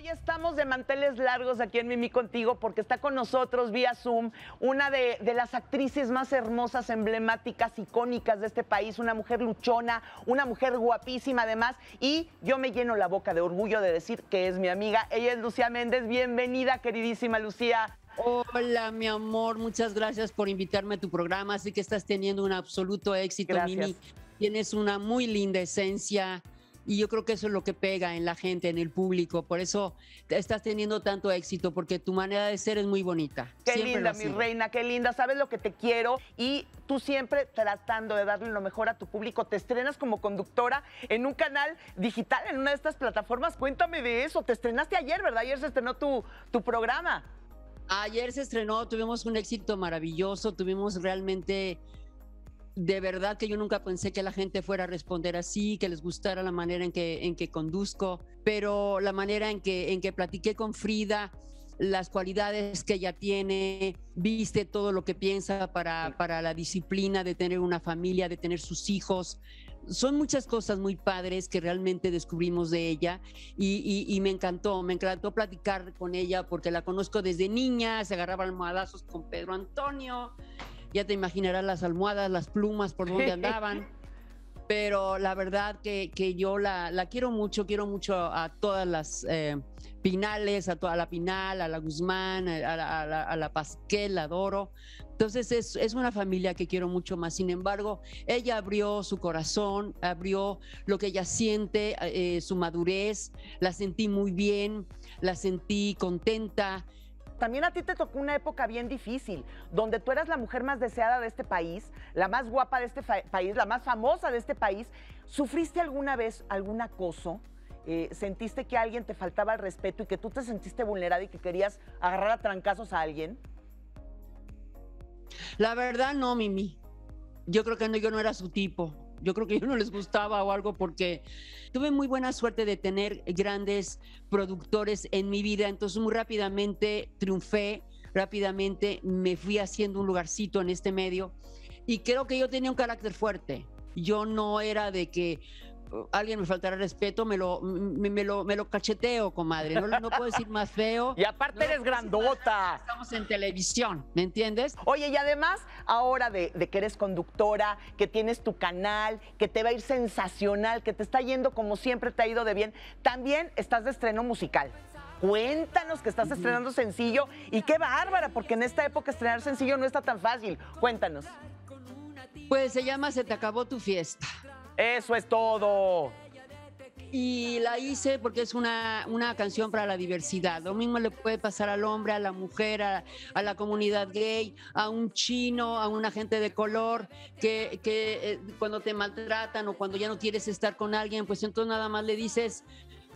Hoy estamos de manteles largos aquí en Mimi Contigo porque está con nosotros vía Zoom una de, de, las actrices más hermosas, emblemáticas, icónicas de este país, una mujer luchona, una mujer guapísima además y yo me lleno la boca de orgullo de decir que es mi amiga. Ella es Lucía Méndez. Bienvenida, queridísima Lucía. Hola, mi amor, muchas gracias por invitarme a tu programa. Así que estás teniendo un absoluto éxito, Gracias. Mimi. Tienes una muy linda esencia y yo creo que eso es lo que pega en la gente, en el público. Por eso estás teniendo tanto éxito, porque tu manera de ser es muy bonita. Qué Siempre linda, mi reina, qué linda. Sabes lo que te quiero y tú siempre tratando de darle lo mejor a tu público. Te estrenas como conductora en un canal digital, en una de estas plataformas. Cuéntame de eso. Te estrenaste ayer, ¿verdad? Ayer se estrenó tu, tu programa. Ayer se estrenó, tuvimos un éxito maravilloso, tuvimos realmente, de verdad que yo nunca pensé que la gente fuera a responder así, que les gustara la manera en que, en que conduzco, pero la manera en que, en que platiqué con Frida, las cualidades que ella tiene, viste todo lo que piensa para, para la disciplina de tener una familia, de tener sus hijos. Son muchas cosas muy padres que realmente descubrimos de ella y, y- y me encantó, me encantó platicar con ella porque la conozco desde niña, se agarraba almohadazos con Pedro Antonio, ya te imaginarás las almohadas, las plumas, por donde andaban. Pero la verdad que, que yo la, la quiero mucho, quiero mucho a todas las eh, Pinales, a toda la Pinal, a la Guzmán, a la, a la, a la Pasquel, la adoro. Entonces es, es una familia que quiero mucho más. Sin embargo, ella abrió su corazón, abrió lo que ella siente, eh, su madurez, la sentí muy bien, la sentí contenta. También a ti te tocó una época bien difícil, donde tú eras la mujer más deseada de este país, la más guapa de este país, la más famosa de este país. ¿Sufriste alguna vez algún acoso? Eh, ¿Sentiste que alguien te faltaba el respeto y que tú te sentiste vulnerada y que querías agarrar a trancazos a alguien? La verdad, no, Mimi. Yo creo que no, yo no era su tipo. Yo creo que yo no les gustaba o algo porque tuve muy buena suerte de tener grandes productores en mi vida. Entonces muy rápidamente triunfé, rápidamente me fui haciendo un lugarcito en este medio y creo que yo tenía un carácter fuerte. Yo no era de que alguien me faltara respeto, me lo, me, me lo, me lo cacheteo, comadre. No, no puedo decir más feo. Y aparte No, eres grandota. Estamos en televisión, ¿me entiendes? Oye, y además, ahora de, de que eres conductora, que tienes tu canal, que te va a ir sensacional, que te está yendo como siempre te ha ido de bien, también estás de estreno musical. Cuéntanos que estás estrenando sencillo y qué bárbara, porque en esta época estrenar sencillo no está tan fácil. Cuéntanos. Pues se llama Se te acabó tu fiesta. Eso es todo. Y la hice porque es una, una canción para la diversidad. Lo mismo le puede pasar al hombre, a la mujer, a, a la comunidad gay, a un chino, a una gente de color, que, que eh, cuando te maltratan o cuando ya no quieres estar con alguien, pues entonces nada más le dices,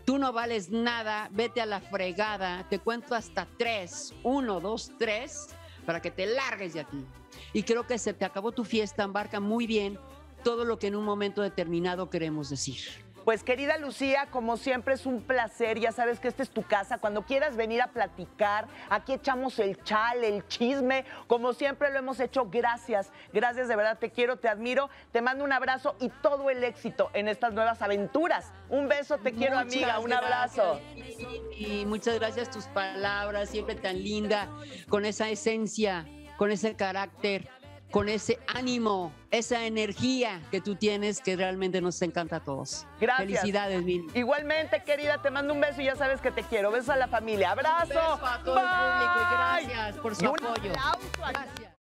tú no vales nada, vete a la fregada, te cuento hasta tres, uno, dos, tres, para que te largues de aquí. Y creo que se te acabó tu fiesta, embarca muy bien todo lo que en un momento determinado queremos decir. Pues querida Lucía, como siempre es un placer, ya sabes que esta es tu casa, cuando quieras venir a platicar, aquí echamos el chal, el chisme, como siempre lo hemos hecho, gracias, gracias de verdad, te quiero, te admiro, te mando un abrazo y todo el éxito en estas nuevas aventuras. Un beso, te quiero Muchas amiga, un abrazo. Y muchas gracias tus palabras, siempre tan linda, con esa esencia, con ese carácter, con ese ánimo, esa energía que tú tienes que realmente nos encanta a todos. Gracias. Felicidades, Mil. Igualmente, querida, te mando un beso y ya sabes que te quiero. Besos a la familia. Abrazo. Beso a todo el público y gracias por su Y un apoyo. aplauso Gracias.